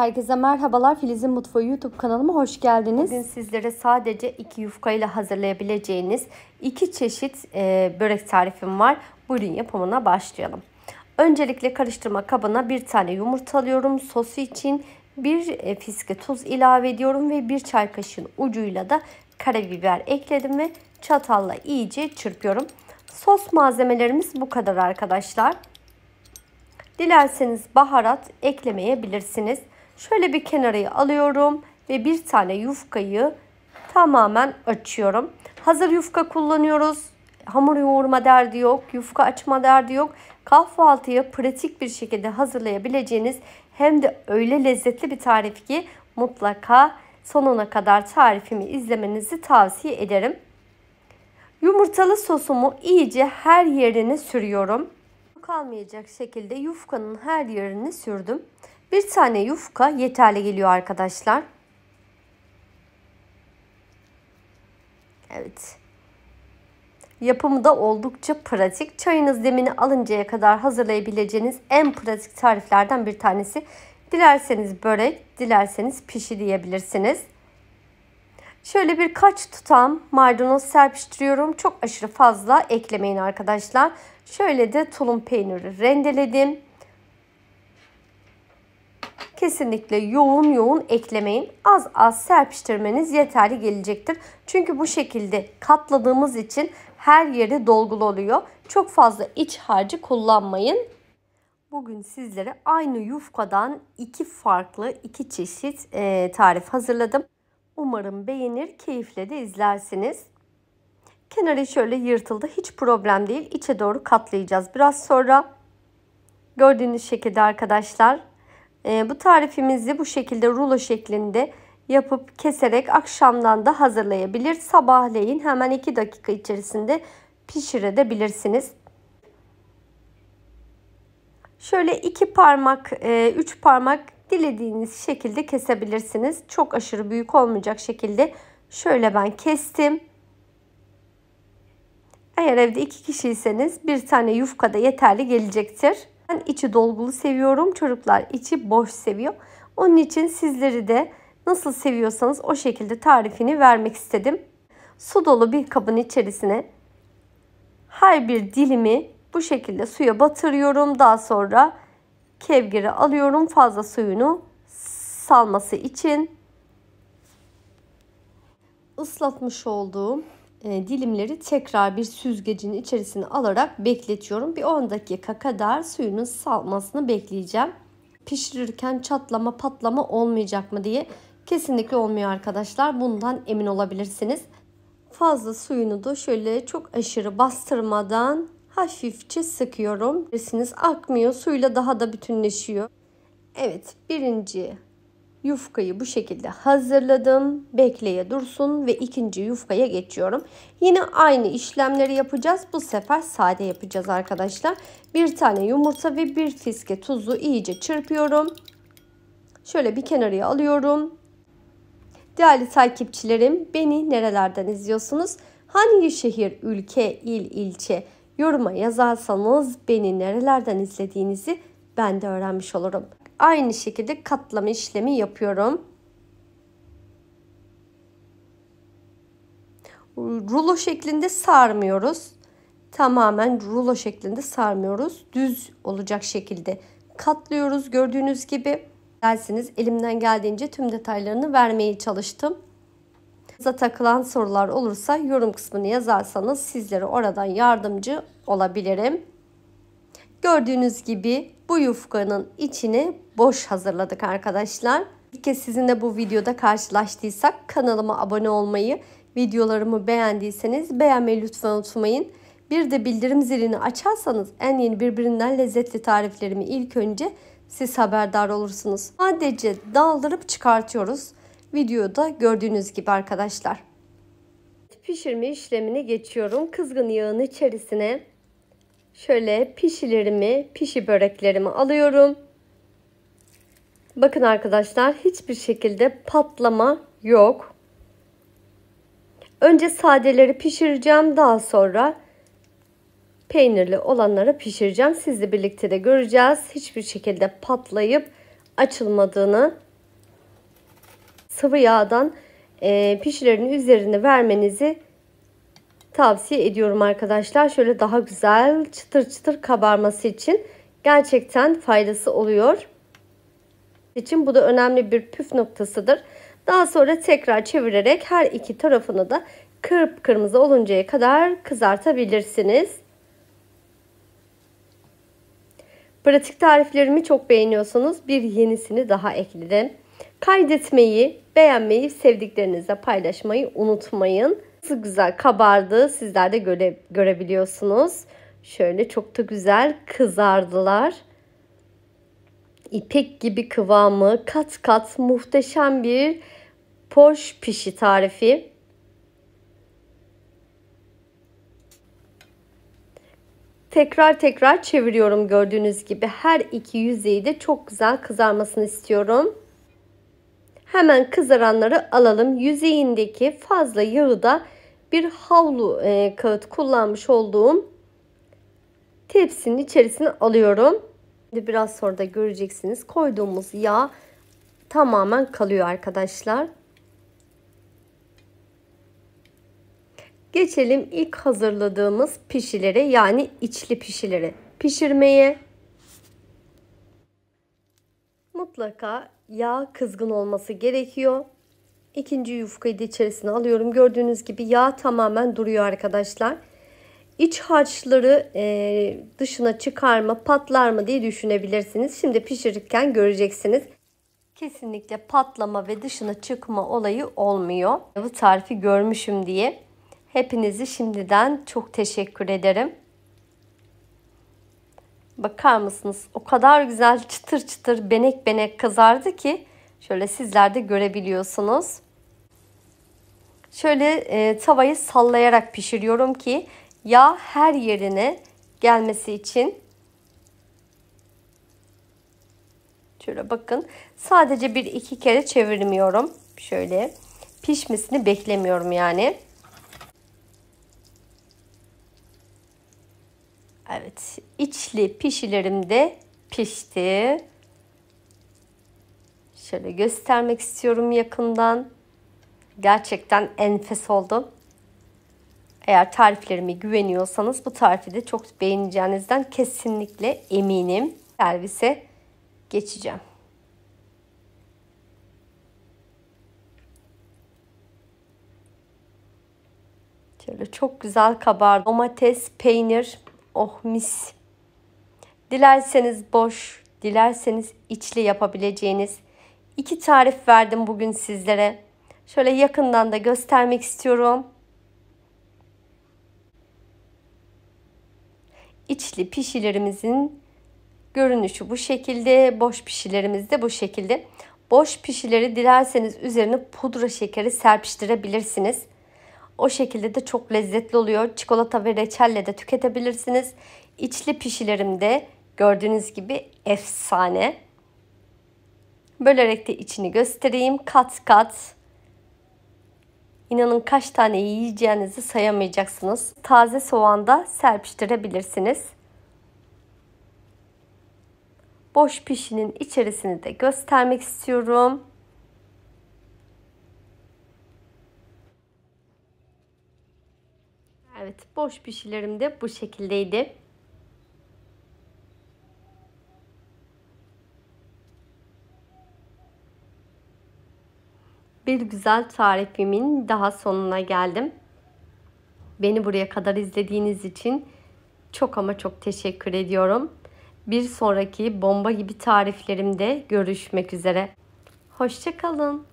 Herkese merhabalar. Filiz'in Mutfağı YouTube kanalıma hoş geldiniz. Bugün sizlere sadece iki yufka ile hazırlayabileceğiniz iki çeşit e, börek tarifim var. Buyurun yapımına başlayalım. Öncelikle karıştırma kabına bir tane yumurta alıyorum. Sosu için bir e, fiske tuz ilave ediyorum ve bir çay kaşığın ucuyla da karabiber ekledim ve çatalla iyice çırpıyorum. Sos malzemelerimiz bu kadar arkadaşlar. Dilerseniz baharat eklemeyebilirsiniz. Şöyle bir kenarıyı alıyorum ve bir tane yufkayı tamamen açıyorum. Hazır yufka kullanıyoruz. Hamur yoğurma derdi yok, yufka açma derdi yok. Kahvaltıya pratik bir şekilde hazırlayabileceğiniz hem de öyle lezzetli bir tarif ki mutlaka sonuna kadar tarifimi izlemenizi tavsiye ederim. Yumurtalı sosumu iyice her yerine sürüyorum. Kalmayacak şekilde yufkanın her yerini sürdüm. Bir tane yufka yeterli geliyor arkadaşlar. Evet. Yapımı da oldukça pratik. Çayınız demini alıncaya kadar hazırlayabileceğiniz en pratik tariflerden bir tanesi. Dilerseniz börek, dilerseniz pişi diyebilirsiniz. Şöyle birkaç tutam maydanoz serpiştiriyorum. Çok aşırı fazla eklemeyin arkadaşlar. Şöyle de tulum peyniri rendeledim. Kesinlikle yoğun yoğun eklemeyin. Az az serpiştirmeniz yeterli gelecektir. Çünkü bu şekilde katladığımız için her yeri dolgulu oluyor. Çok fazla iç harcı kullanmayın. Bugün sizlere aynı yufkadan iki farklı, iki çeşit e, tarif hazırladım. Umarım beğenir, keyifle de izlersiniz. Kenarı şöyle yırtıldı. Hiç problem değil. İçe doğru katlayacağız. Biraz sonra gördüğünüz şekilde arkadaşlar e, bu tarifimizi bu şekilde rulo şeklinde yapıp keserek akşamdan da hazırlayabilir. Sabahleyin hemen 2 dakika içerisinde pişirebilirsiniz. Şöyle iki parmak, e, üç parmak dilediğiniz şekilde kesebilirsiniz. Çok aşırı büyük olmayacak şekilde şöyle ben kestim. Eğer evde iki kişiyseniz bir tane yufka da yeterli gelecektir. Ben içi dolgulu seviyorum. Çocuklar içi boş seviyor. Onun için sizleri de nasıl seviyorsanız o şekilde tarifini vermek istedim. Su dolu bir kabın içerisine her bir dilimi bu şekilde suya batırıyorum. Daha sonra kevgiri alıyorum fazla suyunu salması için. Islatmış olduğum dilimleri tekrar bir süzgecin içerisine alarak bekletiyorum. Bir 10 dakika kadar suyunun salmasını bekleyeceğim. Pişirirken çatlama patlama olmayacak mı diye kesinlikle olmuyor arkadaşlar. Bundan emin olabilirsiniz. Fazla suyunu da şöyle çok aşırı bastırmadan hafifçe sıkıyorum. Resiniz akmıyor. Suyla daha da bütünleşiyor. Evet birinci yufkayı bu şekilde hazırladım. Bekleye dursun ve ikinci yufkaya geçiyorum. Yine aynı işlemleri yapacağız. Bu sefer sade yapacağız arkadaşlar. Bir tane yumurta ve bir fiske tuzu iyice çırpıyorum. Şöyle bir kenarıya alıyorum. Değerli takipçilerim beni nerelerden izliyorsunuz? Hangi şehir, ülke, il, ilçe yoruma yazarsanız beni nerelerden izlediğinizi ben de öğrenmiş olurum aynı şekilde katlama işlemi yapıyorum. Rulo şeklinde sarmıyoruz. Tamamen rulo şeklinde sarmıyoruz. Düz olacak şekilde katlıyoruz. Gördüğünüz gibi dersiniz elimden geldiğince tüm detaylarını vermeye çalıştım. Size takılan sorular olursa yorum kısmını yazarsanız sizlere oradan yardımcı olabilirim. Gördüğünüz gibi bu yufkanın içini boş hazırladık arkadaşlar. İlk kez sizinle bu videoda karşılaştıysak kanalıma abone olmayı, videolarımı beğendiyseniz beğenmeyi lütfen unutmayın. Bir de bildirim zilini açarsanız en yeni birbirinden lezzetli tariflerimi ilk önce siz haberdar olursunuz. Sadece daldırıp çıkartıyoruz. Videoda gördüğünüz gibi arkadaşlar. Pişirme işlemine geçiyorum. Kızgın yağın içerisine şöyle pişilerimi, pişi böreklerimi alıyorum. Bakın arkadaşlar hiçbir şekilde patlama yok. Önce sadeleri pişireceğim. Daha sonra peynirli olanları pişireceğim. Sizle birlikte de göreceğiz. Hiçbir şekilde patlayıp açılmadığını sıvı yağdan pişilerin üzerine vermenizi tavsiye ediyorum arkadaşlar. Şöyle daha güzel çıtır çıtır kabarması için gerçekten faydası oluyor. için bu da önemli bir püf noktasıdır. Daha sonra tekrar çevirerek her iki tarafını da kırmızı oluncaya kadar kızartabilirsiniz. Pratik tariflerimi çok beğeniyorsanız bir yenisini daha ekledim. Kaydetmeyi, beğenmeyi, sevdiklerinizle paylaşmayı unutmayın. Nasıl güzel kabardı sizler de göre, görebiliyorsunuz. Şöyle çok da güzel kızardılar. İpek gibi kıvamı, kat kat muhteşem bir poş pişi tarifi. Tekrar tekrar çeviriyorum gördüğünüz gibi. Her iki yüzeyi de çok güzel kızarmasını istiyorum. Hemen kızaranları alalım. Yüzeyindeki fazla yağı da bir havlu e, kağıt kullanmış olduğum tepsinin içerisine alıyorum. Şimdi biraz sonra da göreceksiniz. Koyduğumuz yağ tamamen kalıyor arkadaşlar. Geçelim ilk hazırladığımız pişilere yani içli pişileri pişirmeye. Mutlaka yağ kızgın olması gerekiyor. İkinci yufkayı da içerisine alıyorum. Gördüğünüz gibi yağ tamamen duruyor arkadaşlar. İç harçları e, dışına çıkar mı patlar mı diye düşünebilirsiniz. Şimdi pişirirken göreceksiniz. Kesinlikle patlama ve dışına çıkma olayı olmuyor. Bu tarifi görmüşüm diye. Hepinizi şimdiden çok teşekkür ederim. Bakar mısınız? O kadar güzel çıtır çıtır benek benek kızardı ki şöyle sizler de görebiliyorsunuz. Şöyle e, tavayı sallayarak pişiriyorum ki yağ her yerine gelmesi için. Şöyle bakın. Sadece bir iki kere çevirmiyorum. Şöyle pişmesini beklemiyorum yani. Evet, içli pişilerim de pişti. Şöyle göstermek istiyorum yakından. Gerçekten enfes oldu. Eğer tariflerime güveniyorsanız bu tarifi de çok beğeneceğinizden kesinlikle eminim. Servise geçeceğim. Şöyle çok güzel kabardı. Domates, peynir, Oh mis. Dilerseniz boş, dilerseniz içli yapabileceğiniz iki tarif verdim bugün sizlere. Şöyle yakından da göstermek istiyorum. İçli pişilerimizin görünüşü bu şekilde. Boş pişilerimiz de bu şekilde. Boş pişileri dilerseniz üzerine pudra şekeri serpiştirebilirsiniz. O şekilde de çok lezzetli oluyor. Çikolata ve reçelle de tüketebilirsiniz. İçli pişilerimde gördüğünüz gibi efsane. Bölerek de içini göstereyim. Kat kat. İnanın kaç tane yiyeceğinizi sayamayacaksınız. Taze soğan da serpiştirebilirsiniz. Boş pişinin içerisini de göstermek istiyorum. Boş pişilerim de bu şekildeydi. Bir güzel tarifimin daha sonuna geldim. Beni buraya kadar izlediğiniz için çok ama çok teşekkür ediyorum. Bir sonraki bomba gibi tariflerimde görüşmek üzere. Hoşçakalın.